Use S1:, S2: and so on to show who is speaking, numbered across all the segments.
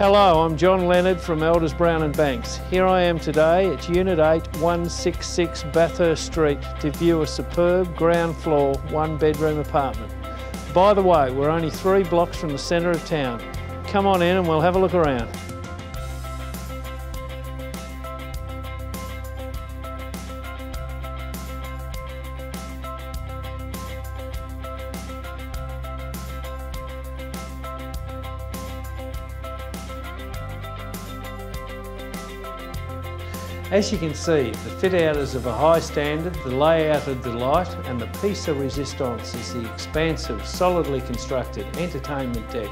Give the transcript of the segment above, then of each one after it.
S1: Hello, I'm John Leonard from Elders Brown and Banks. Here I am today at Unit 8, 166 Bathurst Street to view a superb ground floor, one bedroom apartment. By the way, we're only three blocks from the centre of town. Come on in and we'll have a look around. As you can see, the fit out is of a high standard, the layout a delight, and the piece of resistance is the expansive, solidly constructed entertainment deck,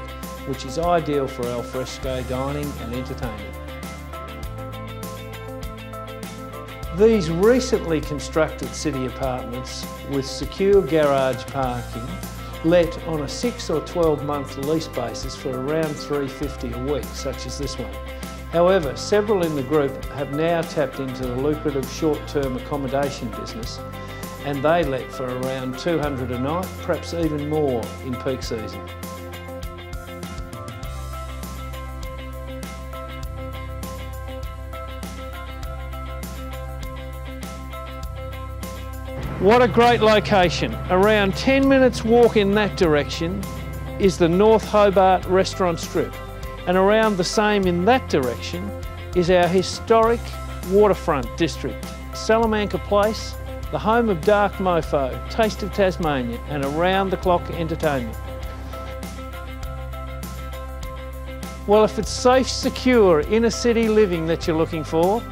S1: which is ideal for alfresco dining and entertaining. These recently constructed city apartments with secure garage parking let on a 6 or 12 month lease basis for around 350 a week, such as this one. However, several in the group have now tapped into the lucrative short-term accommodation business and they let for around 200 a night, perhaps even more in peak season. What a great location. Around 10 minutes walk in that direction is the North Hobart restaurant strip and around the same in that direction is our historic waterfront district, Salamanca Place, the home of Dark Mofo, Taste of Tasmania and around the clock entertainment. Well, if it's safe, secure, inner city living that you're looking for,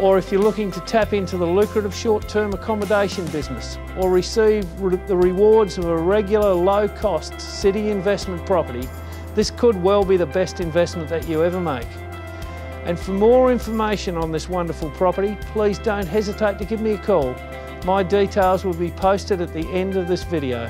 S1: or if you're looking to tap into the lucrative short-term accommodation business or receive re the rewards of a regular low-cost city investment property, this could well be the best investment that you ever make. And for more information on this wonderful property, please don't hesitate to give me a call. My details will be posted at the end of this video.